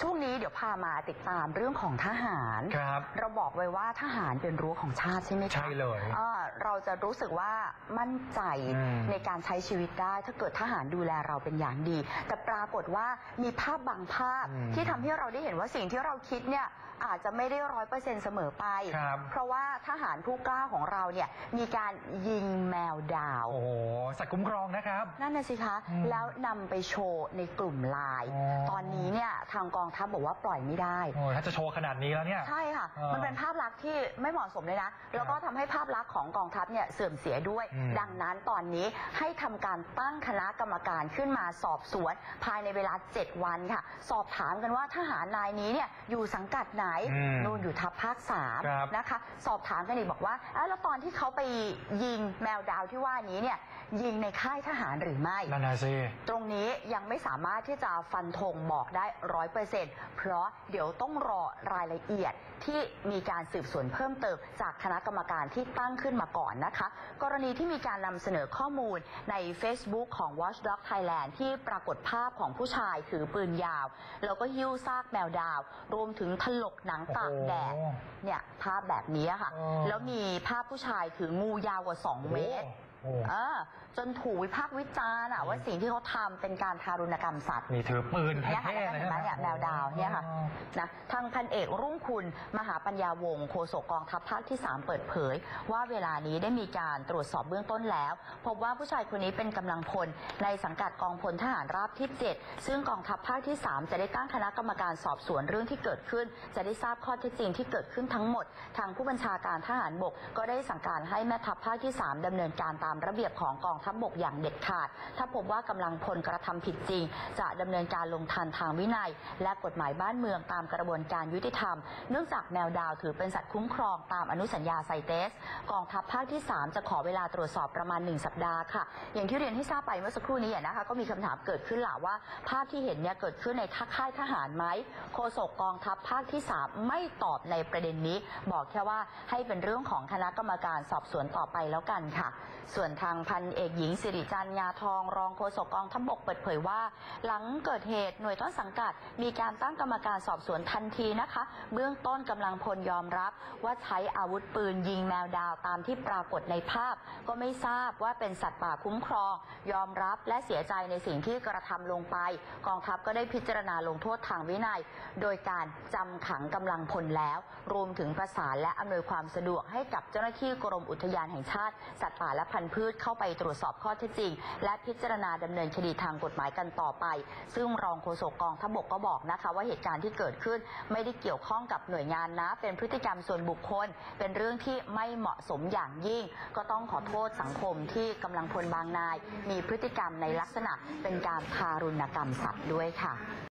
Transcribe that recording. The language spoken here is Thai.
ช่วงนี้เดี๋ยวพามาติดตามเรื่องของทหาร ครับ เราบอกไว้ว่าทหารเป็นรั้วของชาติใช่ไหมคะใช่เลยอ่าเราจะรู้สึกว่ามั่นใจอืม ในการใช้ชีวิตได้ ถ้าเกิดทหารดูแลเราเป็นอย่างดี แต่ปรากฏว่ามีภาพบางภาพอืมที่ทำให้เราได้เห็นว่าสิ่งที่เราคิดเนี่ยอาจจะไม่ได้ร้อยเปอร์เซ็นต์เสมอไป ครับ เพราะว่าทหารผู้กล้าของเราเนี่ยมีการยิงแมวดาว โอ้โห สัตว์คุ้มครองนะครับ นั่นน่ะสิคะ อืมแล้วนำไปโชว์ในกลุ่มไลน์ อ๋อตอนนี้เนี่ยทางกองทัพบอกว่าปล่อยไม่ได้ โอ้ยถ้าจะโชว์ขนาดนี้แล้วเนี่ย ใช่ค่ะ เออมันเป็นภาพลักษณ์ที่ไม่เหมาะสมเลยนะ แล้วก็ทำให้ภาพลักษณ์ของกองทัพเนี่ยเสื่อมเสียด้วย อืมดังนั้นตอนนี้ให้ทำการตั้งคณะกรรมการขึ้นมาสอบสวน ภายในเวลา 7 วันค่ะ สอบถามกันว่าทหารนายนี้เนี่ยอยู่สังกัดไหน อืมนู่นอยู่ทัพภาคสามครับ นะคะ สอบถามกันอีกบอกว่าอ้าวแล้วตอนที่เขาไปยิงแมวดาวที่ว่านี้เนี่ยยิงในค่ายทหารหรือไม่ นั่นน่ะสิ ตรงนี้ยังไม่สามารถที่จะฟันธงบอกได้ร้อยเปอร์เซ็นต์เพราะเดี๋ยวต้องรอรายละเอียดที่มีการสืบสวนเพิ่มเติม จากคณะกรรมการที่ตั้งขึ้นมาก่อนนะคะ กรณีที่มีการนำเสนอข้อมูลใน Facebook ของ Watchdog Thailand ที่ปรากฏภาพของผู้ชายถือปืนยาว แล้วก็หิ้วซากแมวดาว รวมถึงถลกหนังตากแดดโอ้โหเนี่ยภาพแบบนี้ค่ะอ๋อแล้วมีภาพผู้ชายถืองูยาวกว่า 2 เมตรโอ้โห เออจนถูกวิพากษ์วิจารณ์อะว่าสิ่งที่เขาทำเป็นการทารุณกรรมสัตว์ นี่ถือปืนเนี่ยค่ะเท่ๆเห็เลยนไหมนะเนี่ยแมวดาวเนี่ยค่ะอ๋อ นะทางพันเอกรุ่งคุณมหาปัญญาวงศ์โฆษกกองทัพภาคที่ 3 เปิดเผย ว่าเวลานี้ได้มีการตรวจสอบเบื้องต้นแล้ว พบว่าผู้ชายคนนี้เป็นกำลังพลในสังกัดกองพลทหารราบที่ 7 ซึ่งกองทัพภาคที่ 3 จะได้ตั้งคณะกรรมการสอบสวนเรื่องที่เกิดขึ้น จะได้ทราบข้อเท็จจริงที่เกิดขึ้นทั้งหมด ทางผู้บัญชาการทหารบกก็ได้สั่งการให้แม่ทัพภาคที่ 3ดำเนินการตามระเบียบของกองทัพบกอย่างเด็ดขาด ถ้าพบว่ากำลังพลกระทำผิดจริง จะดำเนินการลงทันทางวินัย และกฎหมายบ้านเมืองตามกระบวนการยุติธรรม เนื่องจากแมวดาวถือเป็นสัตว์คุ้มครองตามอนุสัญญาไซเตส กองทัพภาคที่ 3 จะขอเวลาตรวจสอบประมาณ 1 สัปดาห์ค่ะ อย่างที่เรียนให้ทราบไปเมื่อสักครู่นี้อะนะคะก็มีคำถามเกิดขึ้นหล่ะว่า ภาพที่เห็นเนี่ยเกิดขึ้นในท่าค่ายทหารไหมโฆษกกองทัพภาคที่ 3 ไม่ตอบในประเด็นนี้ บอกแค่ว่าให้เป็นเรื่องของคณะกรรมการสอบสวนต่อไปแล้วกันค่ะส่วนทางพันเอกหญิงสิริจันยาทองรองโฆษกกองทัพบกเปิดเผยว่า หลังเกิดเหตุหน่วยต้นสังกัด มีการตั้งกรรมการสอบสวนทันทีนะคะ เบื้องต้นกำลังพลยอมรับ ว่าใช้อาวุธปืนยิงแมวดาวตามที่ปรากฏในภาพ ก็ไม่ทราบว่าเป็นสัตว์ป่าคุ้มครอง ยอมรับและเสียใจในสิ่งที่กระทำลงไป กองทัพก็ได้พิจารณาลงโทษทางวินัย โดยการจำขังกำลังพลแล้ว รวมถึงประสานและอำนวยความสะดวกให้กับเจ้าหน้าที่กรมอุทยานแห่งชาติ สัตว์ป่าและพันธุ์พืชเข้าไปตรวจสอบข้อเท็จจริง และพิจารณาดำเนินคดีทางกฎหมายกันต่อไป ซึ่งรองโฆษกกองทัพบกก็บอกนะคะว่าเหตุการณ์ที่เกิดขึ้นไม่ได้เกี่ยวข้องกับหน่วยงานนะ เป็นพฤติกรรมส่วนบุคคล เป็นเรื่องที่ไม่เหมาะสมอย่างยิ่ง ก็ต้องขอโทษสังคมที่กำลังพลบางนาย มีพฤติกรรมในลักษณะเป็นการทารุณกรรมสัตว์ด้วยค่ะ